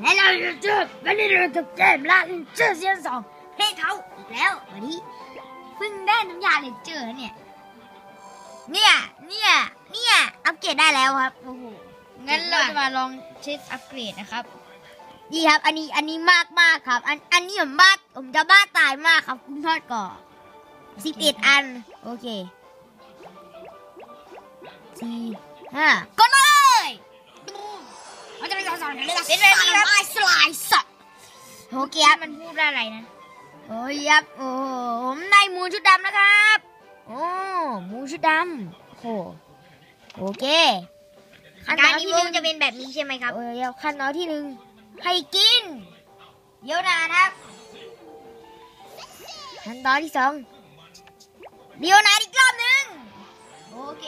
และเราจะเจอวันนี้เราจะเกมลาเลนเจอร์ซีซั่นสองให้เขาอีกแล้ววันนี้เพิ่งได้น้ำยาเลนเจอร์เนี่ย เนี่ย เนี่ย เนี่ย อัปเกรดได้แล้วครับ โอ้โห งั้นเราจะมาลองเช็คอัปเกรดนะครับ ดีครับ อันนี้ อันนี้มากมากครับ อัน อันนี้ผมบ้า ผมจะบ้าตายมากครับ คุณทอดก่อนสิบเอ็ดอัน โอเคสี่ห้าก็เลยดูมันจะ เป็นสองๆเรื่องเป็นแบบนี้ครับไม้สลายสัตว์โอเคครับมันพูดได้อะไรนะโอ้ยครับโอ้โหผมได้หมูชุดดำนะครับ โอ้หมูชุดดำโอ้โหโอเคขั้นตกาอรนนี้ที่วหงนึ่งจะเป็นแบบนี้ใช่ไหมครับ เออเดี๋ยวขั้นตอนที่หนึ่งให้กิน เดี๋ยวนะครับขั้นตอนที่สองเดี๋ยวนะอีกรอบหนึ่งโอเค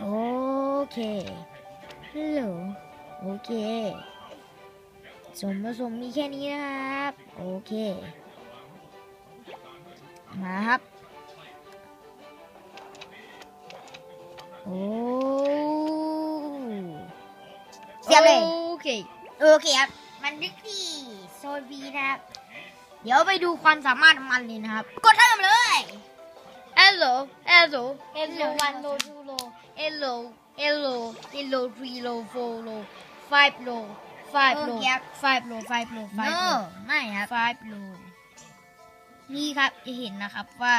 โอเค ฮัลโหลโอเค ส่วนผสมมีแค่นี้นะครับ โอเค มาครับ โอ้เสียบเลยโอเค โอเคครับ มันดึกที่โซนบีนะครับ เดี๋ยวไปดูความสามารถของมันเลยนะครับ กดเริ่มเลย hello hello hello one low two low hello hello hello three low four low five low five low โอเคครับ five low five low five no low ไม่ครับ five low นี่ครับจะเห็นนะครับว่า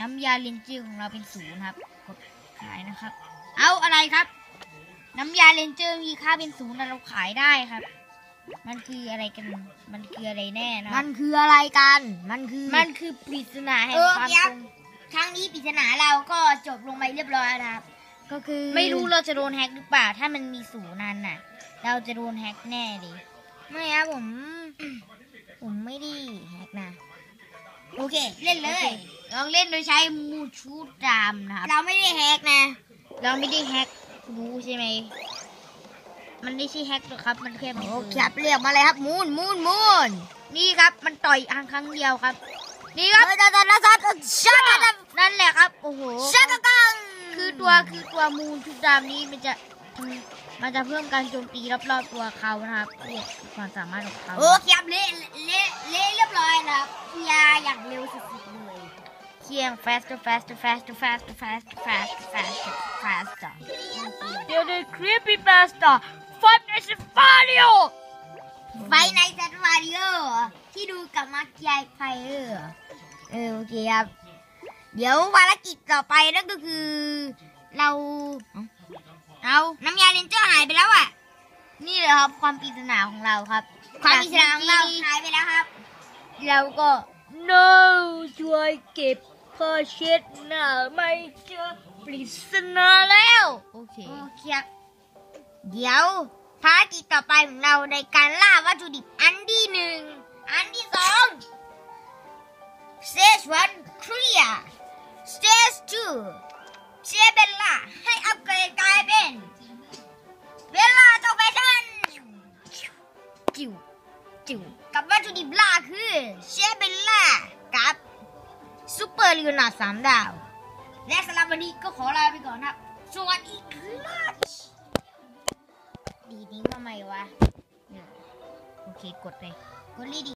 น้ำยาเลนเจอร์ของเราเป็นศูนย์ครับกดขายนะครับ เอาอะไรครับ น้ำยาเลนเจอร์มีค่าเป็นศูนย์แต่เราขายได้ครับ มันคืออะไรกัน มันคืออะไรแน่นะคมัรับนคืออะไรกัน มันคือ มันคือปริศนาแห่งเออความเดี๋ยวตรงครั้งนี้ปริศนาเราก็จบลงไปเรียบร้อยแล้วนะครับ ก็คือไม่รู้เราจะโดนแฮกหรือเปล่า ถ้ามันมีศูนย์นั้นน่ะ เราจะโดนแฮกแน่ดิไม่ครับผม ผมไม่ได้แฮกนะ โอเค เล่นเลโอยเคลองเล่นโดยใช้มูชูดามนะครับ เราไม่ได้แฮกนะ เราไม่ได้แฮกรู้ใช่ไหม มันไม่ใช่แฮกหรอกครับ มันแค่เป็นโอเคเอครับเรียกมาเลยครับ มูนมูนมูนนี่ครับ มันต่อยอังครั้งเดียวครับ นี่ครับเฮ้ยตาตาตาตาชาตา นั่นแหละครับ โอ้โห ชาตากัง คือ ตัวคือตัวมูลชุดดำนี้มันจะทำมันจะเพิ่มการโจมตีรอบๆตัวเขานะครับเพื่อความสามารถของเขาโอเคครับเละเละเละเรียบร้อยนะครับยาอย่างเร็วสุดๆเลยเคียง faster faster faster faster faster faster faster faster เดี๋ยวในคลิปปี faster five nights at Fabio ไฟในซัตวาริโอที่ดูกับมาร์คไยไฟเออร์เออโอเคครับ เดี๋ยวภารกิจต่อไปนั่นก็คือ เรา เอาน้ำยาเลนเจอร์หายไปแล้วอะ นี่เลยครับความปริศนาของเราครับ ความปริศนาของเราจกมื่อหายไปแล้วครับกี้เราก็ no ช่วยเก็บผ้าเช็ดหน้าไม่เจอปริศนาแล้ว โอเคโอเคครับเดี๋ยวภารกิจต่อไปของเราในการล่าวัตถุดิบอันที่หนึ่ง อันที่สอง stage one clear stage two เชฟเบลล่าให้อัปเกรดกลายเป็นเบลล่าต่อไปทันจิ๋วจิ๋วกับวัตถุดิบล่าคือเชฟเบลล่ากับซูเปอร์ลิโอนาสามดาว และสำหรับวันนี้ก็ขอลาไปก่อนครับ สวัสดีครับดีนี้ทำไมวะ โอเคกดเลย กดลีดี